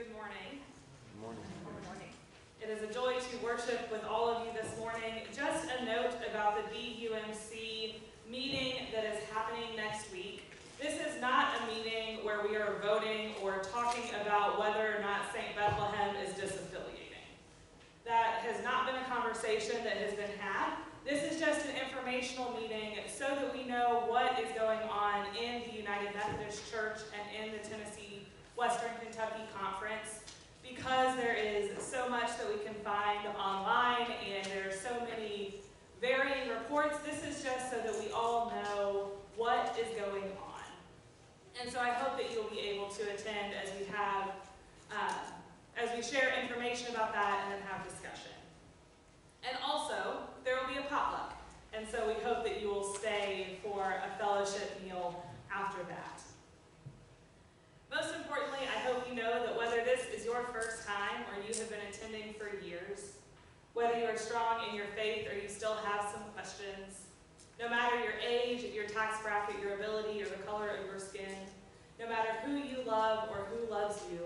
Good morning. Good Morning. Good morning. It is a joy to worship with all of you this morning. Just a note about the BUMC meeting that is happening next week. This is not a meeting where we are voting or talking about whether or not St. Bethlehem is disaffiliating. That has not been a conversation that has been had. This is just an informational meeting so that we know what is going on in the United Methodist Church and in the Tennessee Western Kentucky Conference because there is so much that we can find online and there are so many varying reports. This is just so that we all know what is going on. And so I hope that you'll be able to attend as we have, uh, as we share information about that and then have discussion. And also, there will be a potluck. And so we hope that you will stay for a fellowship meal after that. Most importantly, I hope you know that whether this is your first time or you have been attending for years, whether you are strong in your faith or you still have some questions, no matter your age, your tax bracket, your ability, or the color of your skin, no matter who you love or who loves you,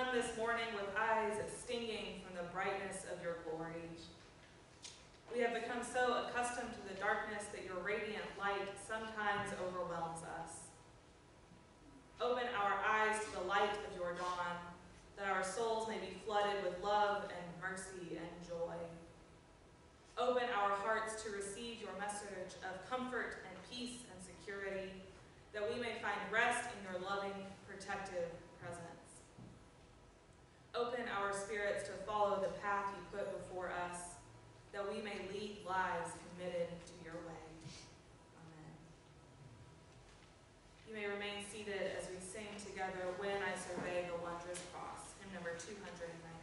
come this morning with eyes stinging from the brightness of your glory. We have become so accustomed to the darkness that your radiant light sometimes overwhelms us. Open our eyes to the light of your dawn, that our souls may be flooded with love and mercy and joy. Open our hearts to receive your message of comfort and peace and security, that we may find rest when I survey the wondrous cross, hymn number 290.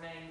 morning.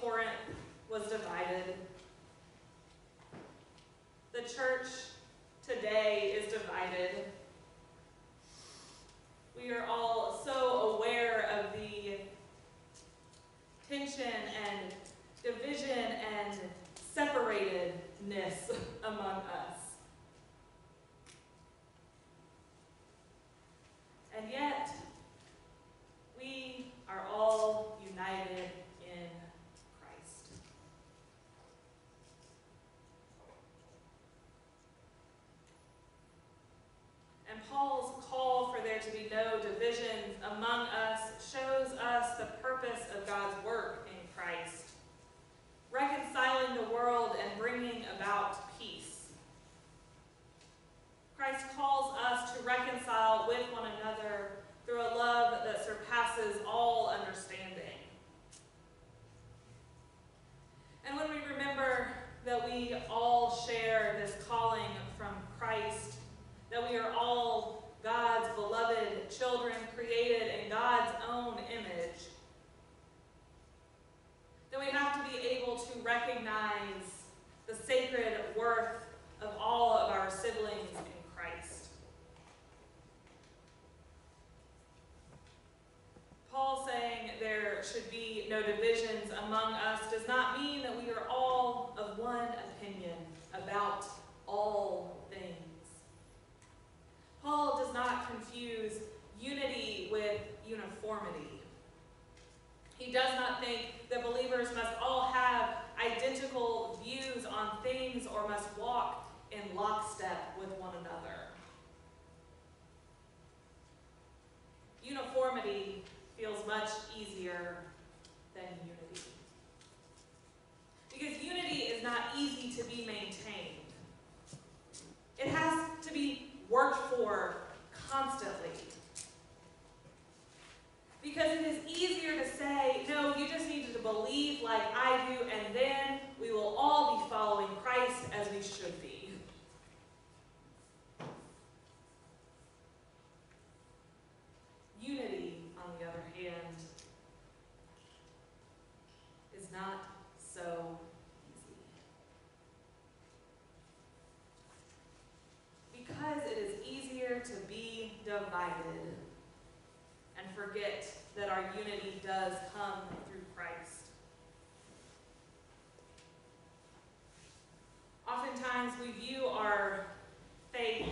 Corinth was divided. The church today is divided. We are all so aware of the tension and division and separatedness among us. share this calling from Christ that we are all God's beloved children created in God's own image. That we have to be able to recognize the sacred worth of all of our siblings in Christ. Paul saying there should be no divisions among us does not mean that we are all of one opinion about all things. Paul does not confuse unity with uniformity. He does not think that believers must all have identical views on things or must walk in lockstep with one another. Uniformity feels much easier Because unity is not easy to be maintained. It has to be worked for constantly. Because it is easier to say, no, you just need to believe like I do, and then we will all be following Christ as we should be. Unity, on the other hand, is not so easy. Because it is easier to be divided and forget that our unity does come through Christ. Oftentimes we view our faith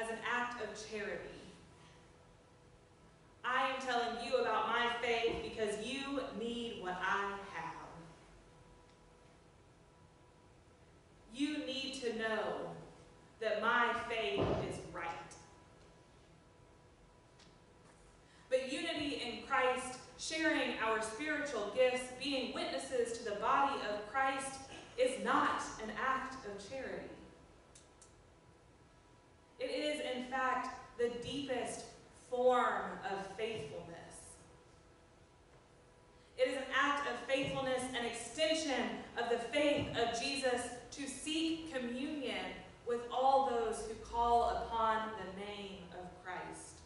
as an act of charity. I am telling you about my faith because you need what I have. You need to know that my faith is right. But unity in Christ, sharing our spiritual gifts, being witnesses to the body of Christ, is not an act of charity. It is, in fact, the deepest form of faithfulness. It is an act of faithfulness, an extension of the faith of Jesus to seek communion with all those who call upon the name of Christ.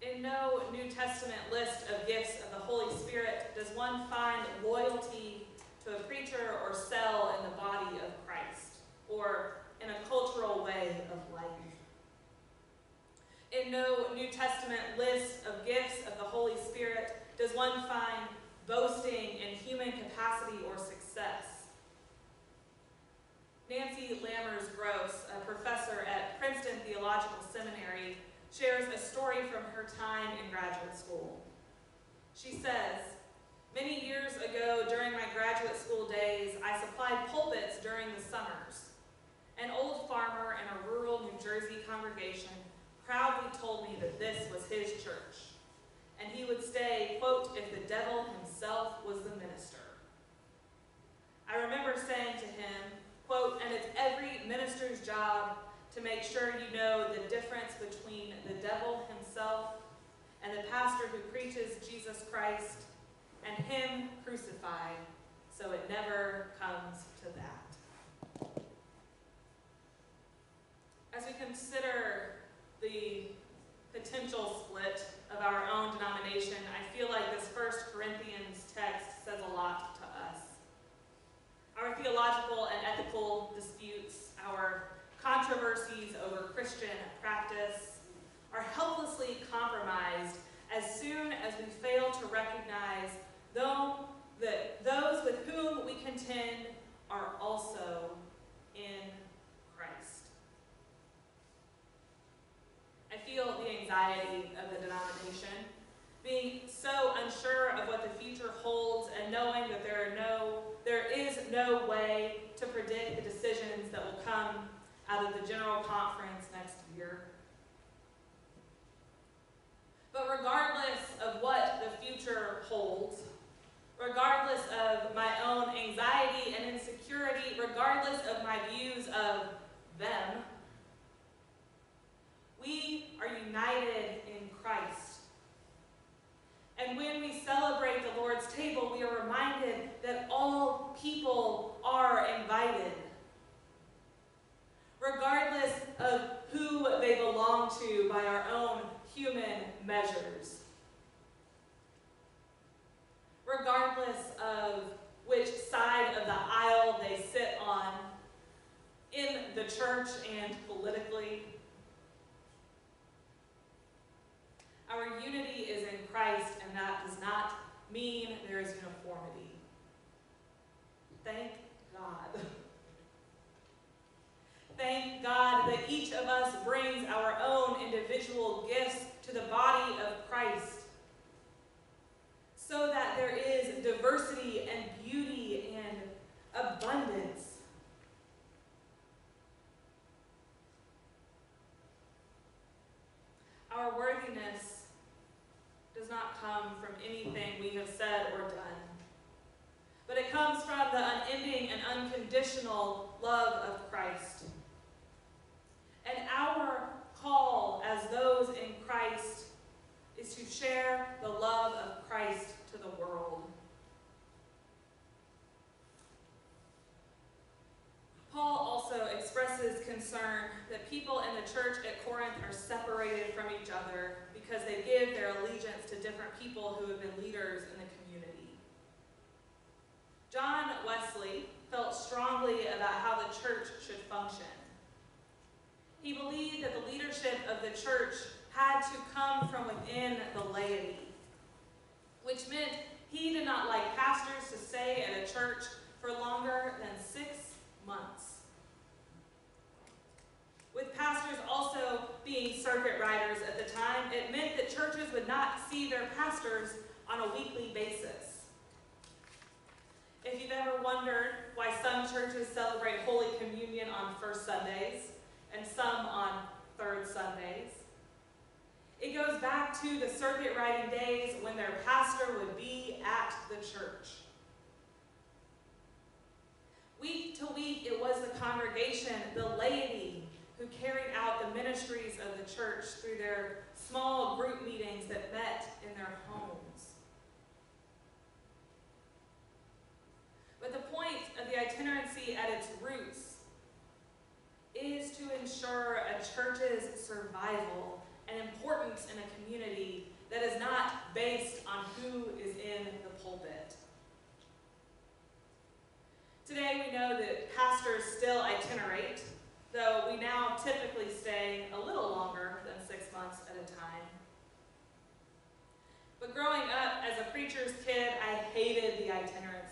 In no New Testament list of gifts of the Holy Spirit does one find loyalty to a preacher or cell in the body of Christ, or in a cultural way of life. In no New Testament list of gifts of the Holy Spirit does one find boasting in human capacity or success. Nancy Lammers Gross, a professor at Princeton Theological Seminary, shares a story from her time in graduate school. She says, Many years ago, during my graduate school days, I supplied pulpits during the summers. An old farmer in a rural New Jersey congregation proudly told me that this was his church. And he would say, quote, if the devil himself was the minister. I remember saying to him, quote, and it's every minister's job to make sure you know the difference between the devil himself and the pastor who preaches Jesus Christ and him crucified, so it never comes to that. As we consider the potential split of our own denomination, I feel like this First Corinthians text says a lot to us. Our theological and ethical controversies over Christian practice, are helplessly compromised as soon as we fail to recognize though, that those with whom we contend are also in Christ. I feel the anxiety of the denomination, being so unsure of what the future holds and knowing that there are no there is no way to predict the decisions that will come out of the general conference next year. But regardless of what the future holds, regardless of my own anxiety and insecurity, regardless of my views of them, we are united in Christ. And when we celebrate the Lord's table, we are reminded that all people are invited. Regardless of who they belong to by our own human measures. Regardless of which side of the aisle they sit on in the church and politically. Our unity is in Christ, and that does not mean there is uniformity. Thank God. Thank God that each of us brings our own individual gifts to the body of Christ so that there is diversity and beauty and abundance. Our worthiness does not come from anything we have said or done, but it comes from the unending and unconditional love of Christ. And our call as those in Christ is to share the love of Christ to the world. Paul also expresses concern that people in the church at Corinth are separated from each other because they give their allegiance to different people who have been leaders in the community. John Wesley felt strongly about how the church should function. He believed that the leadership of the church had to come from within the laity, which meant he did not like pastors to stay at a church for longer than six months. With pastors also being circuit riders at the time, it meant that churches would not see their pastors on a weekly basis. If you've ever wondered why some churches celebrate Holy Communion on first Sundays and some on third Sundays, it goes back to the circuit riding days when their pastor would be at the church. Week to week, it was the congregation, the laity, who carried out the ministries of the church through their small group meetings that met in their homes. But the point of the itinerancy at its roots is to ensure a church's survival and importance in a community that is not based on who is in the pulpit. Today we know that pastors still itinerate, though we now typically stay a little longer than six months at a time. But growing up as a preacher's kid, I hated the itinerancy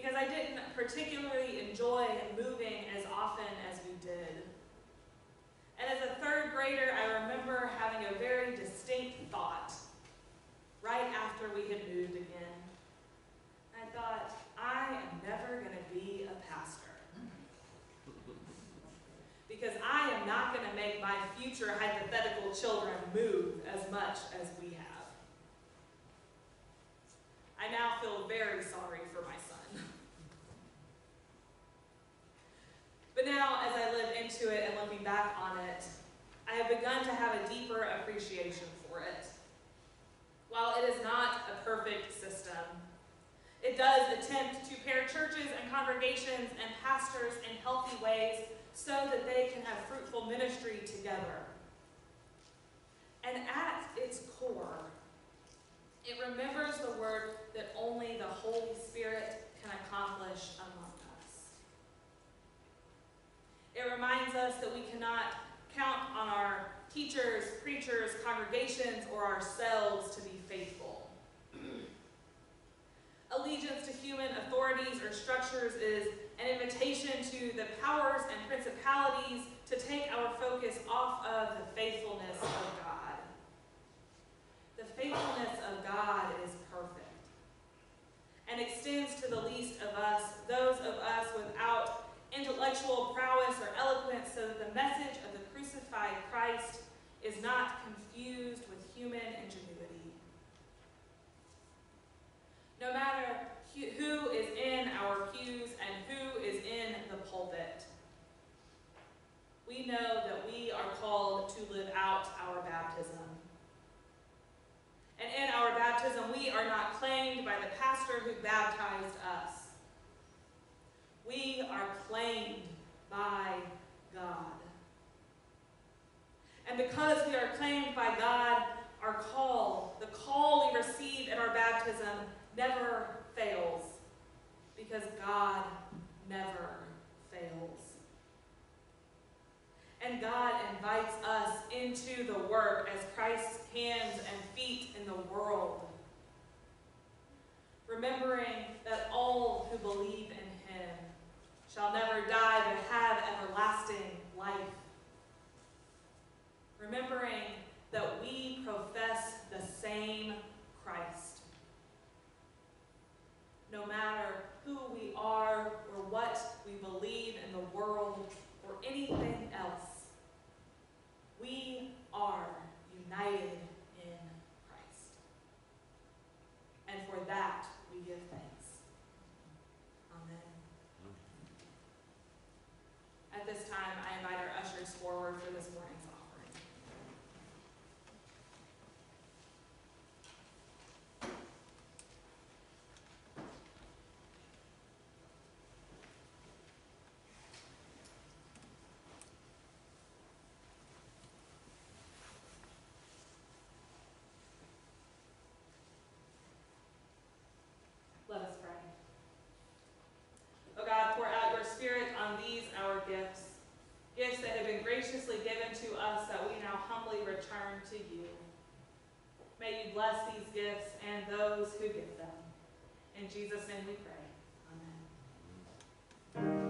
because I didn't particularly enjoy moving as often as we did. And as a third grader, I remember having a very distinct thought right after we had moved again. I thought, I am never going to be a pastor. Because I am not going to make my future hypothetical children move as much as we have. I now feel very sorry for my son. But now, as I live into it and looking back on it, I have begun to have a deeper appreciation for it. While it is not a perfect system, it does attempt to pair churches and congregations and pastors in healthy ways so that they can have fruitful ministry together. And at its core, it remembers the work that only the Holy Spirit can accomplish among us. It reminds us that we cannot count on our teachers, preachers, congregations, or ourselves to be faithful. Allegiance to human authorities or structures is an invitation to the powers and principalities to take our focus off of the faithfulness of God. Faithfulness of God is perfect and extends to the least of us, those of us without intellectual prowess or eloquence, so that the message of the crucified Christ is not confused with human ingenuity. No matter who is in our pews and who is in the pulpit, we know that we are called to live out our baptism. And in our baptism, we are not claimed by the pastor who baptized us. We are claimed by God. And because we are claimed by God, our call, the call we receive at our baptism, never fails because God never fails. And God invites us into the work as Christ's hands and feet in the world. Remembering that all who believe in him shall never die but have everlasting life. Remembering that we profess the same Christ. No matter who we are or what we believe in the world or anything else, we are united in Christ. And for that, we give thanks. Amen. At this time, I invite our ushers forward for this morning's offering. Let us pray. O God, pour out your Spirit on these our gifts, gifts that have been graciously given to us that we now humbly return to you. May you bless these gifts and those who give them. In Jesus' name we pray. Amen.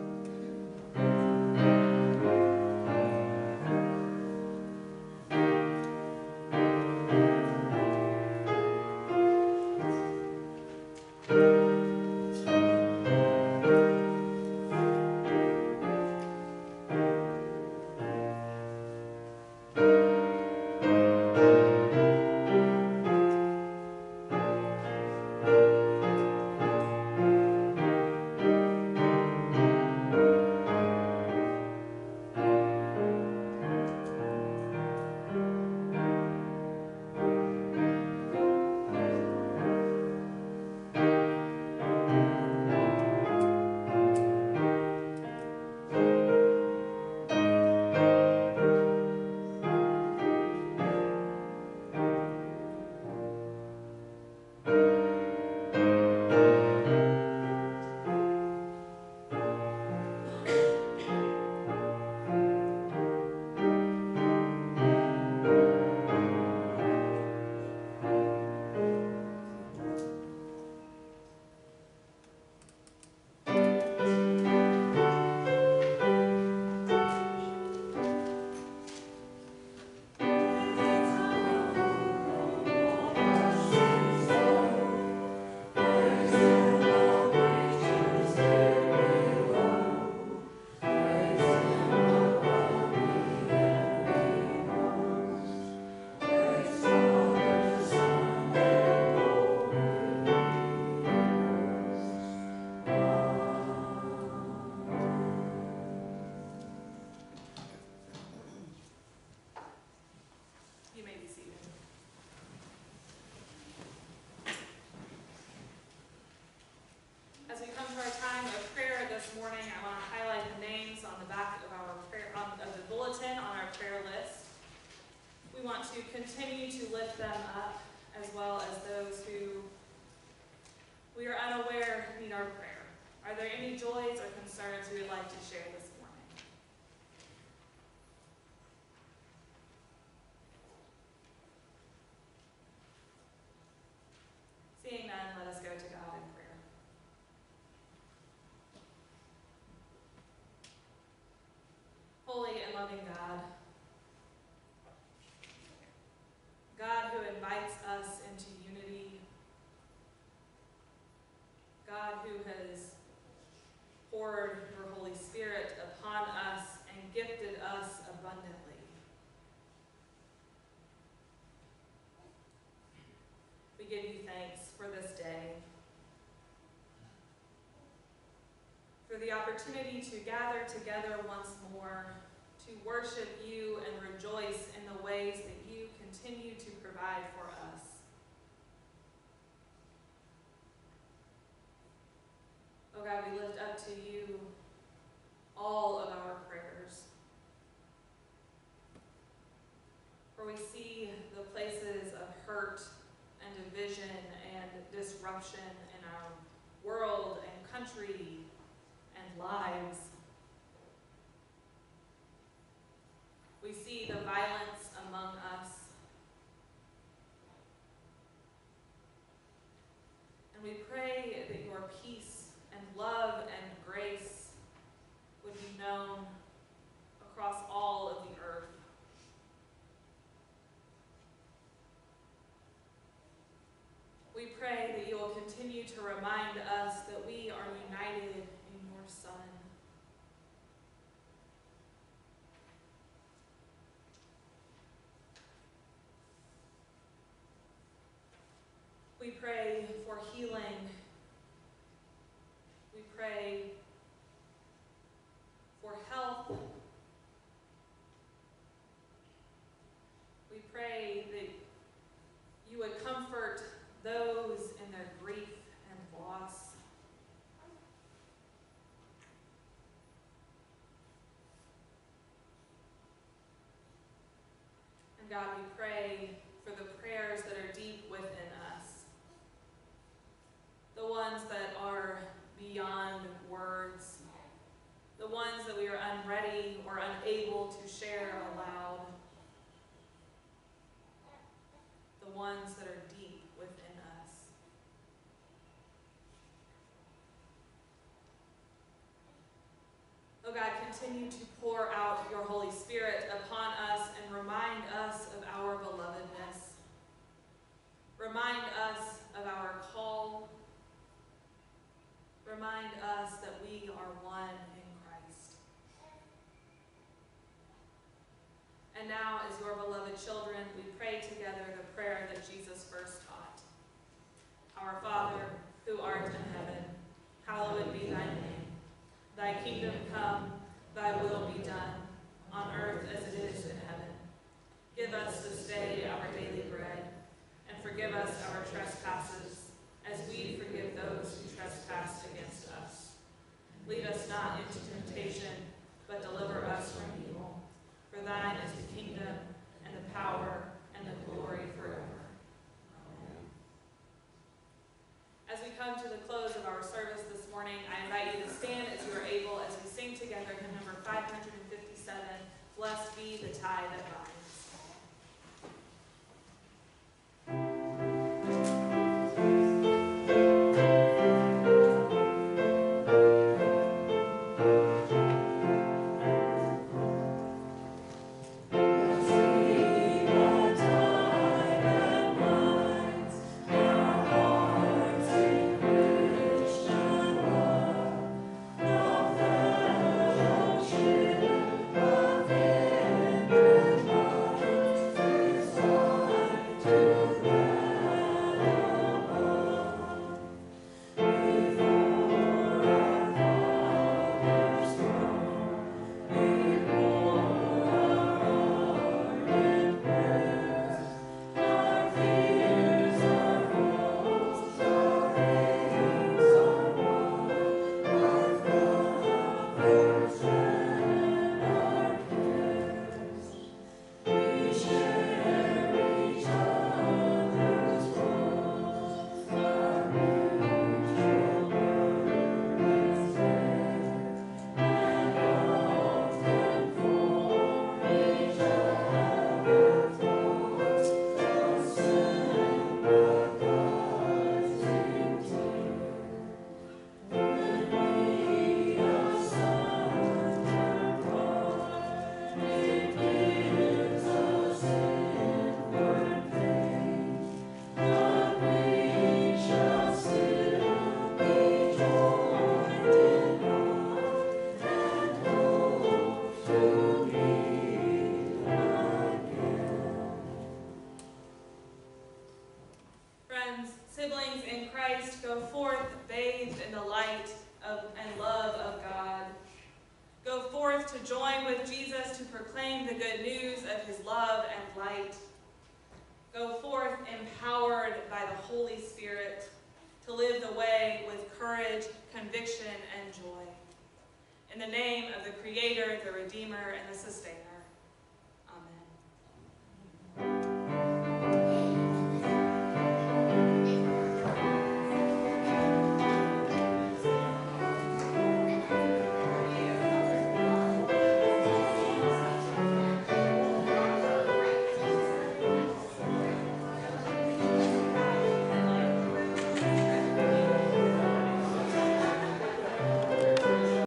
Morning, I want to highlight the names on the back of our prayer, on, of the bulletin on our prayer list. We want to continue to lift them up as well as those who we are unaware need our prayer. Are there any joys or concerns we would like to share this morning? Seeing none, let us go to God in prayer. Holy and loving God, God who invites us into unity, God who has poured your Holy Spirit upon us and gifted us abundantly. We give you thanks for this day, for the opportunity to gather together once more, to worship you and rejoice in the ways that you continue to provide for us. Oh God, we lift up to you all of our prayers. For we see the places of hurt and division and disruption in our world and country and lives. And we pray that your peace and love and grace would be known across all of the earth. We pray that you will continue to remind us God, we pray for the prayers that are deep within us, the ones that are beyond words, the ones that we are unready or unable to share aloud, the ones that are deep within us. Oh God, continue to pour out your Holy Spirit upon us and remind us of our belovedness. Remind us of our call. Remind us that we are one in Christ. And now, as your beloved children, we pray together the prayer that Jesus first taught. Our Father, who art in heaven, hallowed be thy name. Thy kingdom come, thy will be done, on earth as it is in heaven. Give us this day our daily bread, and forgive us our trespasses, as we forgive those who trespass against us. Lead us not into temptation, but deliver us from evil. For thine is the kingdom, and the power, and the glory forever. Amen. As we come to the close of our service this morning, I invite you to stand as you are able as we sing together hymn number 557, Blessed Be the Tie That Binds.